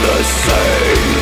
the same.